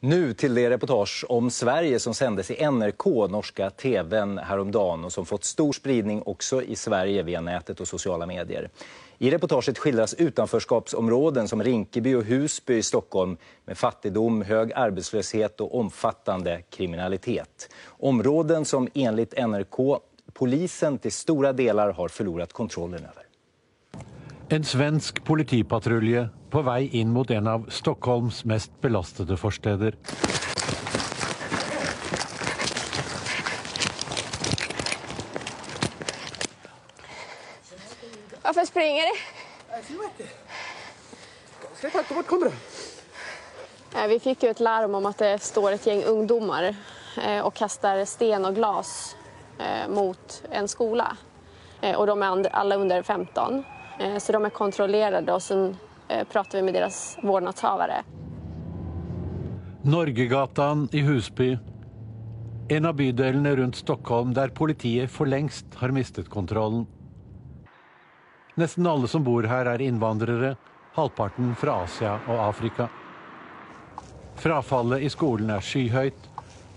Nu till det reportage om Sverige som sändes i NRK, norska tvn, häromdagen och som fått stor spridning också i Sverige via nätet och sociala medier. I reportaget skildras utanförskapsområden som Rinkeby och Husby i Stockholm med fattigdom, hög arbetslöshet och omfattande kriminalitet. Områden som enligt NRK polisen till stora delar har förlorat kontrollen över. En svensk politipatrulje på väg in mot en av Stockholms mest belastade förstäder. Varför springer ni? Vart kommer du? Eh, Vi fick ju ett larm om att det står ett gäng ungdomar eh, och kastar sten och glas eh, mot en skola. Eh, Och de är alla under 15. Eh, Så de är kontrollerade och sen pratar vi med deras vårdnadshavare. Norgegatan i Husby. En av bydelene rundt Stockholm der politiet for lengst har mistet kontrollen. Nesten alle som bor her er innvandrere, halvparten fra Asia og Afrika. Frafallet i skolen er skyhøyt,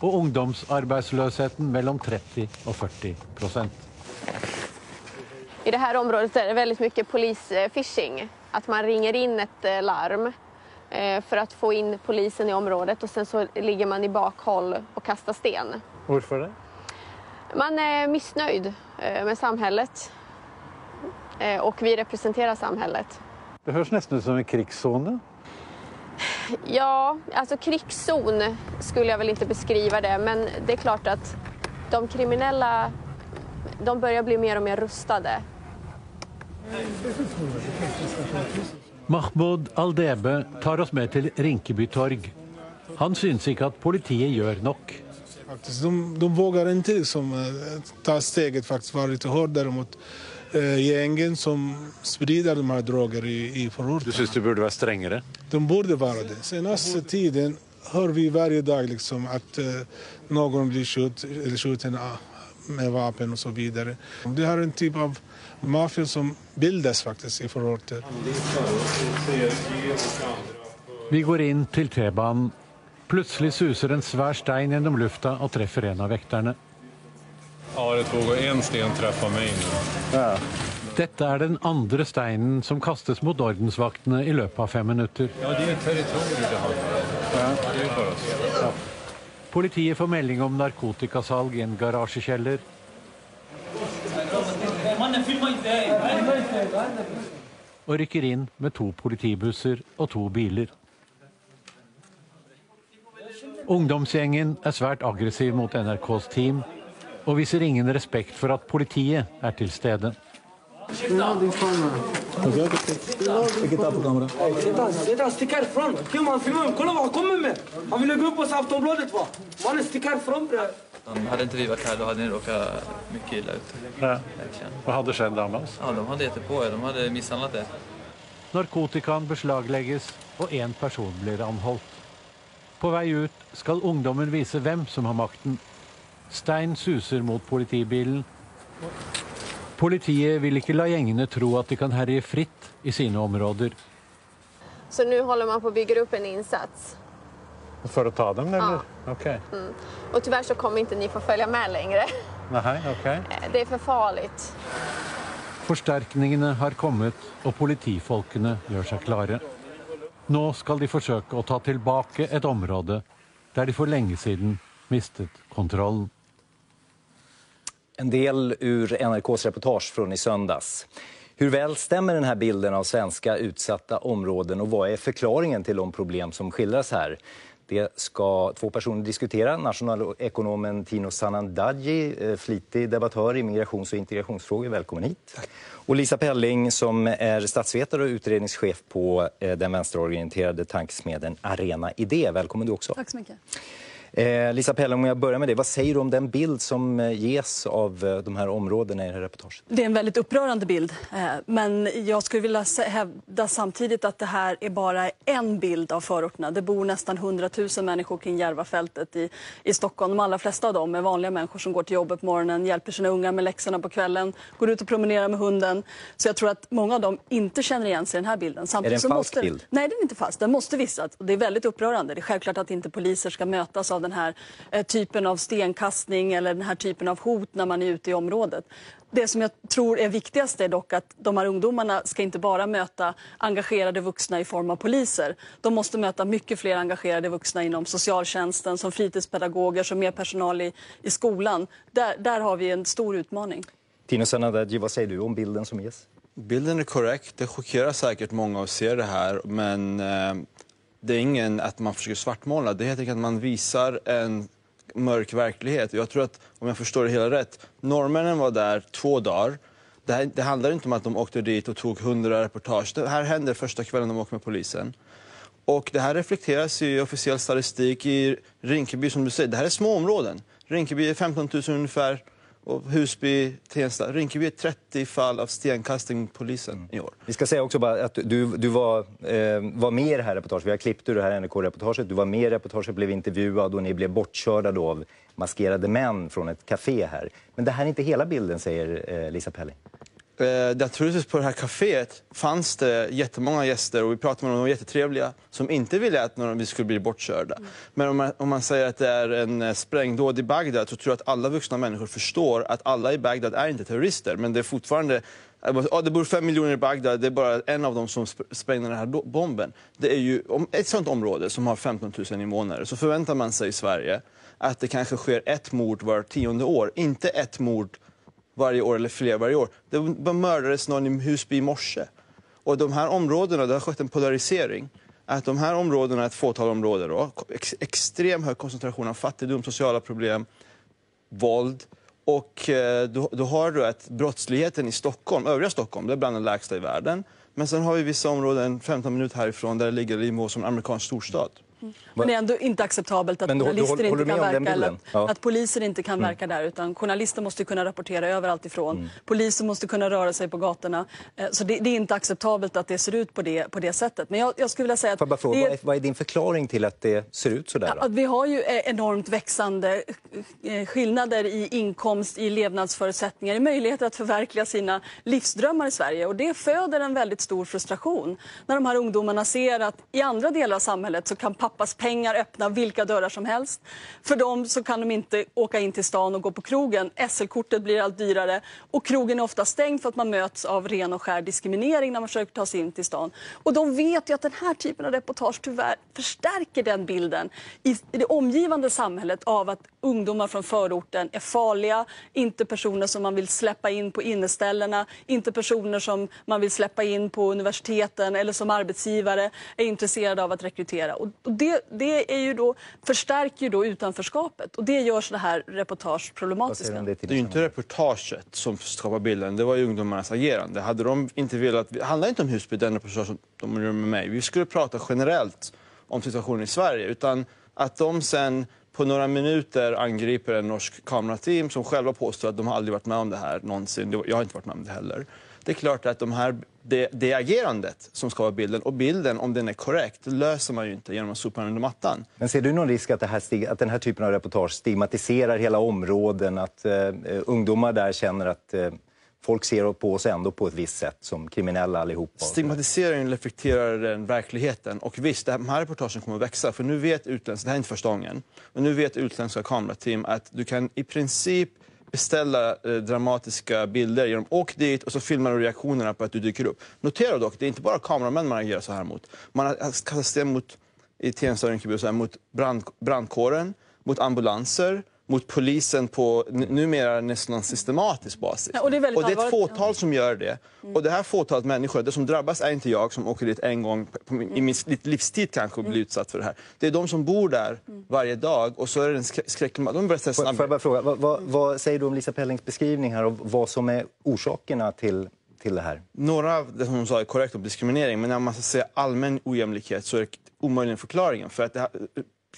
og ungdomsarbeidsløsheten mellom 30 og 40 prosent. I det här området är det väldigt mycket polisfishing. Att man ringer in ett eh, larm eh, för att få in polisen i området och sen så ligger man i bakhåll och kastar sten. Hvorfor det? Man är missnöjd eh, med samhället och vi representerar samhället. Det høres nesten ut som en krigssone. Ja, alltså krigszon skulle jag väl inte beskriva det men det är klart att de kriminella de börjar bli mer och mer rustade. Mahmoud Aldebe tar oss med til Rinkeby torg. Han syns ikke at politiet gjør nok. Faktiskt, de, de vågar inte liksom, eh, ta steget faktiskt vara lite hårdare mot eh, gängen som sprider de här droger i, i förorten. Du syns det burde være strengere? De borde vara det. Senaste tiden hör vi varje dag liksom att eh, någon blir skjut, eller skjuten ah, med vapen och så vidare. Det här är en typ av maffia som bildas faktiskt i förorter. Vi går inn til T-banen. Plutselig suser en svær stein gjennom lufta og treffer en av vekterne. Ja, det tog och en sten träffar mig nu. Dette er den andre steinen som kastes mot ordensvaktene i løpet av fem minutter. Ja, det är ett territorium det handlar om. Det är bara så. Politiet får melding om narkotikasalg i en garasjekjeller. Og rykker inn med to politibusser og to biler. Ungdomsgjengen er svært aggressiv mot NRKs team og viser ingen respekt for at politiet er til stede. Titta, titta, stick härifrån. Kim, han filmar mig. Kolla vad han kommer med. Han vill lägga upp oss i Aftonbladet va. Mannen, stick härifrån bre. Hade inte vi varit här då hade ni råkat mycket illa ut. Verkligen. Hva hadde skjedd da? Ja, de hade gett på er. De hade misshandlat er. Narkotikan beslaglegges, och en person blir anhållt. På väg ut ska ungdomen visa vem som har makten. Stein susar mot politibilen. Politiet vil ikke la gjengene tro at de kan herje fritt i sine områder. Så nu håller man på att bygga upp en insats. For å ta dem, eller? Ok. Och tyvärr så kommer inte ni få följa med längre. Nei, ok. Eh, Det är för farligt. Forsterkningene har kommet, og politifolkene gjør seg klare. Nå skal de forsøke å ta tilbake et område der de for lenge siden mistet kontrollen. En del ur NRKs reportage från i söndags. Hur väl stämmer den här bilden av svenska utsatta områden och vad är förklaringen till de problem som skildras här? Det ska två personer diskutera. Nationalekonomen Tino Sanandaji, eh, flitig debattör i migrations och integrationsfrågor. Välkommen hit. Och Lisa Pelling som är statsvetare och utredningschef på eh, den vänsterorienterade tankesmedjan Arena Idé. Välkommen du också. Tack så mycket. Eh, Lisa Pelle, om jag börjar med det. Vad säger du om den bild som eh, ges av eh, de här områdena i det här reportaget? Det är en väldigt upprörande bild. Eh, men jag skulle vilja hävda samtidigt att det här är bara en bild av förorterna. Det bor nästan 100 000 människor kring Järvafältet i, i Stockholm. De allra flesta av dem är vanliga människor som går till jobbet på morgonen, hjälper sina unga med läxorna på kvällen, går ut och promenerar med hunden. Så jag tror att många av dem inte känner igen sig i den här bilden. Samtidigt är det en falsk måste... bild? Nej, den är inte falsk. Den måste visas. Det är väldigt upprörande. Det är självklart att inte poliser ska mötas av den här eh, typen av stenkastning eller den här typen av hot när man är ute i området. Det som jag tror är viktigast är dock att de här ungdomarna ska inte bara möta engagerade vuxna i form av poliser. De måste möta mycket fler engagerade vuxna inom socialtjänsten, som fritidspedagoger, som mer personal i, i skolan. Där, där har vi en stor utmaning. Tino Sanadaji, vad säger du om bilden som ges? Bilden är korrekt. Det chockerar säkert många att se det här. Men eh, det är ingen att man försöker svartmåla. Det är helt enkelt att man visar en mörk verklighet. Jag tror att, om jag förstår det hela rätt, norrmännen var där två dagar. Det, här, det handlar inte om att de åkte dit och tog hundra reportage. Det här hände första kvällen de åkte med polisen. Och det här reflekteras i officiell statistik i Rinkeby, som du säger. Det här är små områden. Rinkeby är 15 000 ungefär och Husby, Tensta. Rinkeby är 30 fall av stenkastning mot polisen i år. Vi ska säga också bara att du, du var, eh, var med i det här reportaget. Vi har klippt ur det här NRK-reportaget. Du var med i reportaget, blev intervjuad och ni blev bortkörda då av maskerade män från ett café här. Men det här är inte hela bilden, säger eh, Lisa Pelling. Eh, naturligtvis på det här kaféet fanns det jättemånga gäster och vi pratade med dem, de var jättetrevliga, som inte ville att vi skulle bli bortkörda. Mm. Men om man, om man, säger att det är en eh, sprängdåd i Bagdad så tror jag att alla vuxna människor förstår att alla i Bagdad är inte terrorister, men det är fortfarande Ja, det bor fem miljoner i Bagdad, det är bara en av dem som sprängde den här bomben. Det är ju ett sånt område som har 15 000 invånare så förväntar man sig i Sverige att det kanske sker ett mord var tionde år, inte ett mord varje år eller fler varje år. Det mördades någon i Husby i morse. Och de här områdena, det har skett en polarisering. Att de här områdena, ett fåtal områden, då, ex extrem hög koncentration av fattigdom, sociala problem, våld. Och eh, då, då, har du att brottsligheten i Stockholm, övriga Stockholm, det är bland den lägsta i världen. Men sen har vi vissa områden 15 minuter härifrån där det ligger i nivå som en amerikansk storstad. Mm. Men det är ändå inte acceptabelt att Men journalister inte kan verka eller ja. att poliser inte kan mm. verka där. Utan journalister måste kunna rapportera överallt ifrån. Mm. Poliser måste kunna röra sig på gatorna. Eh, så det, det, är inte acceptabelt att det ser ut på det, på det sättet. Men jag, jag skulle vilja säga att... Fråga, är, vad är din förklaring till att det ser ut så där? Ja, vi har ju eh, enormt växande eh, skillnader i inkomst, i levnadsförutsättningar, i möjligheter att förverkliga sina livsdrömmar i Sverige. Och det föder en väldigt stor frustration när de här ungdomarna ser att i andra delar av samhället så kan pappas pengar öppna vilka dörrar som helst. För dem så kan de inte åka in till stan och gå på krogen. SL-kortet blir allt dyrare och krogen är ofta stängd för att man möts av ren och skär diskriminering när man försöker ta sig in till stan. Och de vet ju att den här typen av reportage tyvärr förstärker den bilden i, det omgivande samhället av att ungdomar från förorten är farliga, inte personer som man vill släppa in på inneställena, inte personer som man vill släppa in på universiteten eller som arbetsgivare är intresserade av att rekrytera. Och det, det är ju då, förstärker ju då utanförskapet och det gör så det här reportage problematiska. Det är ju inte reportaget som skapar bilden, det var ju ungdomarnas agerande. Hade de inte velat, det handlar inte om Husby, den reportage som de gör med mig. Vi skulle prata generellt om situationen i Sverige, utan att de sen på några minuter angriper en norsk kamerateam som själva påstår att de aldrig varit med om det här någonsin. Jag har inte varit med om det heller. Det är klart att de här, det, det agerandet som ska vara bilden, och bilden om den är korrekt, löser man ju inte genom att sopa den under mattan. Men ser du någon risk att, det här, att den här typen av reportage stigmatiserar hela områden, att eh, ungdomar där känner att eh, folk ser på oss ändå på ett visst sätt som kriminella allihopa. Stigmatiseringen reflekterar den verkligheten. Och visst, de här reportagen kommer att växa. För nu vet utländska, det här är inte första gången, men nu vet utländska kamerateam att du kan i princip beställa eh, dramatiska bilder genom åk dit och så filmar du reaktionerna på att du dyker upp. Notera dock, det är inte bara kameramän man agerar så här mot. Man har kastat sten mot, i Tensta och Rinkeby, mot brand, brandkåren, mot ambulanser, mot polisen på numera nästan systematisk basis. Ja, och det är, och det är ett fåtal som gör det. Mm. Och det här fåtalet människor, det som drabbas är inte jag som åker dit en gång på min, mm. i min livstid kanske och blir mm. utsatt för det här. Det är de som bor där mm. varje dag och så är det en skräck... De börjar får, får jag bara fråga, vad, vad, vad, säger du om Lisa Pellings beskrivning här och vad som är orsakerna till till det här? Några av det som hon sa är korrekt om diskriminering, men när man ska säga allmän ojämlikhet så är det omöjligen förklaringen. För att det här,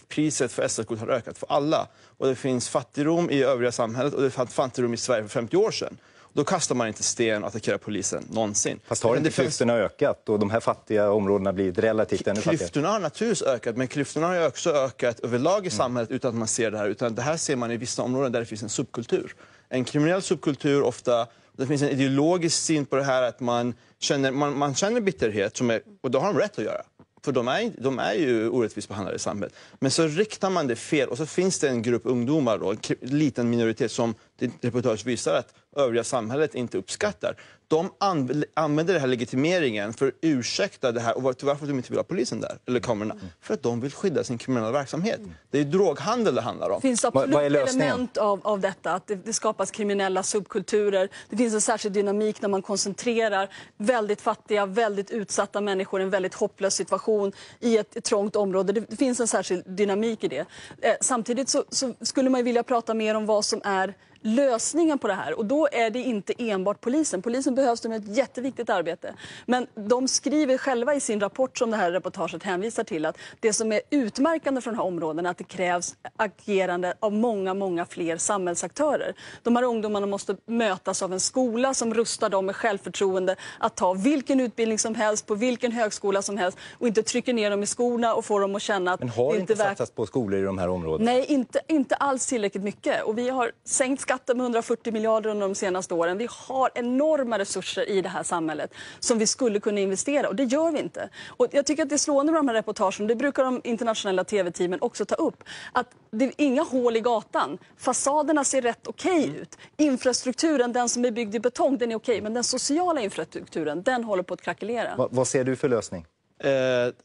priset för SL-kort har ökat för alla. Och det finns fattigdom i övriga samhället och det fanns fattigdom i Sverige för 50 år sedan. Då kastar man inte sten och attackerar polisen någonsin. Fast har inte det finns- klyftorna ökat och de här fattiga områdena blivit relativt ännu fattigare? Klyftorna har naturligtvis ökat, men klyftorna har också ökat överlag i samhället utan att man ser det här. Utan det här ser man i vissa områden där det finns en subkultur. En kriminell subkultur ofta, det finns en ideologisk syn på det här att man känner, man, man känner bitterhet, som är, och det har de rätt att göra. För de är, de är ju orättvist behandlade i samhället. Men så riktar man det fel och så finns det en grupp ungdomar, då, en liten minoritet som reportage visar att övriga samhället inte uppskattar. De anv- använder den här legitimeringen för att ursäkta det här och var- varför de inte vill ha polisen där, eller kamerorna. För att de vill skydda sin kriminella verksamhet. Det är droghandel det handlar om. Det finns absolut vad element av, av detta, att det, det skapas kriminella subkulturer. Det finns en särskild dynamik när man koncentrerar väldigt fattiga, väldigt utsatta människor i en väldigt hopplös situation i ett, ett trångt område. Det, det finns en särskild dynamik i det. Eh, samtidigt så, så skulle man ju vilja prata mer om vad som är lösningen på det här. Och då är det inte enbart polisen. Polisen behövs, de gör ett jätteviktigt arbete. Men de skriver själva i sin rapport som det här reportaget hänvisar till att det som är utmärkande för de här områdena är att det krävs agerande av många, många fler samhällsaktörer. De här ungdomarna måste mötas av en skola som rustar dem med självförtroende att ta vilken utbildning som helst på vilken högskola som helst och inte trycker ner dem i skorna och får dem att känna att Men har det inte satsats på skolor i de här områdena? Nej, inte, inte alls tillräckligt mycket. Och vi har sänkt skatten med 140 miljarder under de senaste åren. Vi har enorma resurser i det här samhället som vi skulle kunna investera och det gör vi inte. Och jag tycker att det är slående med de här reportagen, det brukar de internationella tv-teamen också ta upp, att det är inga hål i gatan. Fasaderna ser rätt okej ut. Infrastrukturen, den som är byggd i betong, den är okej. Men den sociala infrastrukturen, den håller på att krackelera. Vad, vad ser du för lösning? Eh,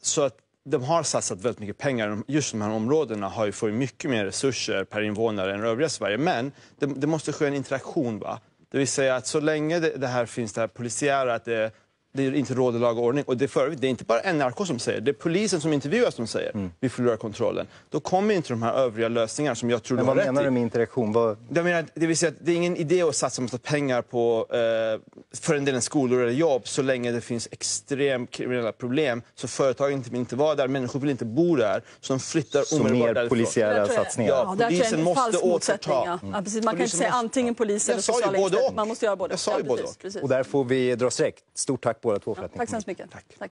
så att de har satsat väldigt mycket pengar. Just de här områdena har ju fått mycket mer resurser per invånare än övriga Sverige. Men det, det måste ske en interaktion. Va? Det vill säga att så länge det, det här finns det här polisiära, att det, det inte råder lag och ordning. Och det, är för, det är inte bara NRK som säger det är polisen som intervjuas som säger Mm. vi förlorar kontrollen. Då kommer inte de här övriga lösningarna som jag tror Men du har vad rätt menar i. du med interaktion? Vad... Jag menar, det vill säga att det är ingen idé att satsa massa pengar på eh, för en del skolor eller jobb så länge det finns extremt kriminella problem. Så företagen inte vill inte vara där, människor vill inte bo där. Så de flyttar Så omedelbart mer därifrån. polisiära satsningar? Ja, Ja, polisen en måste återta. Ja. Ja, precis. Man kan inte Polisen säga måste- antingen polis Jag eller sa ju sociala både instanser. och. Man måste göra både. Jag sa ju ja, både precis. Och där får vi dra streck. Stort tack båda två för att ni Tack kom så hemskt hit. mycket. Tack.